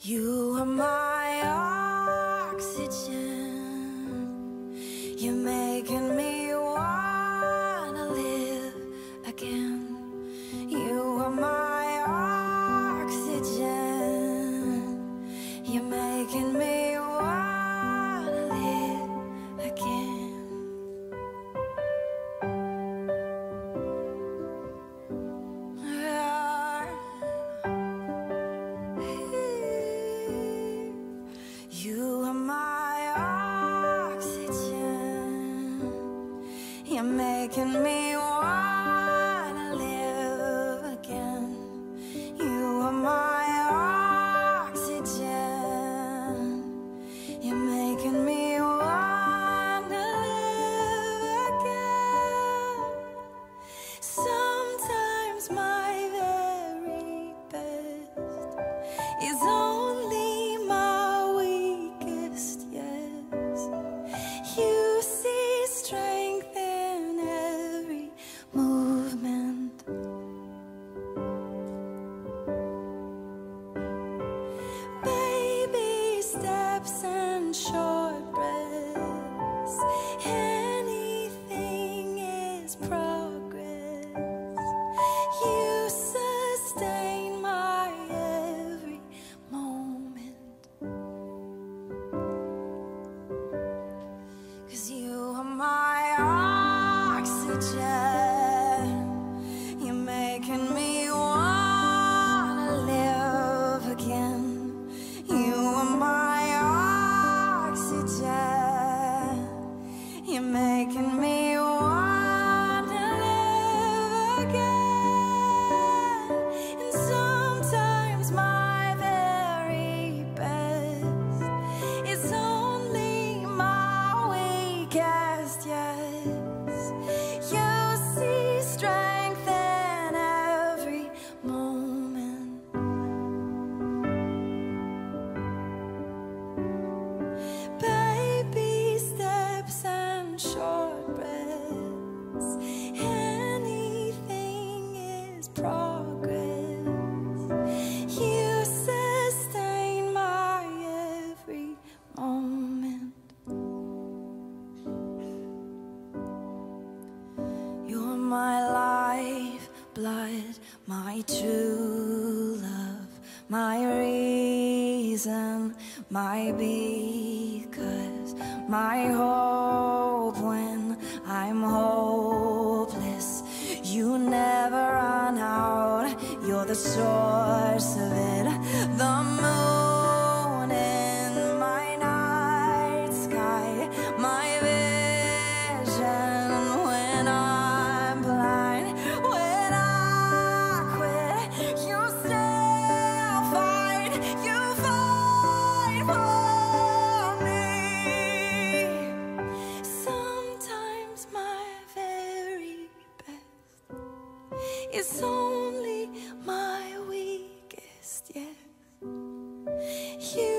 You are my oxygen. You're making making me wanna live again. You are my oxygen. You're making me wanna live again. Sometimes my very best is my every moment. You're my life blood, my true love, my reason, my beacus, my hope when I'm hopeless. The source of it. The moon in my night sky, my vision when I'm blind. When I quit, you still fight, you fight for me. Sometimes my very best is only You